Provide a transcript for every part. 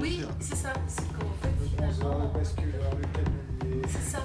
Oui, c'est ça. C'est qu'en fait, Le finalement. bronzeur, le basculeur, le cannelier. C'est ça.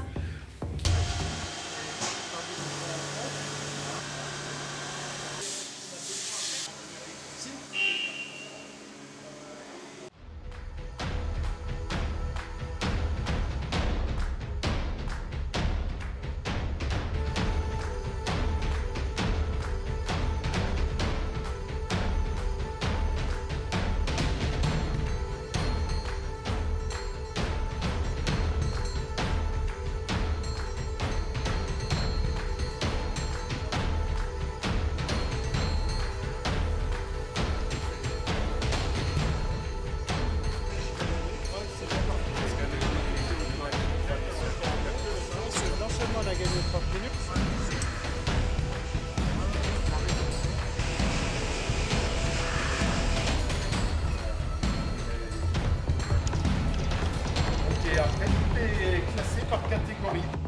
30 minutes. Et après, tout est classé par catégorie.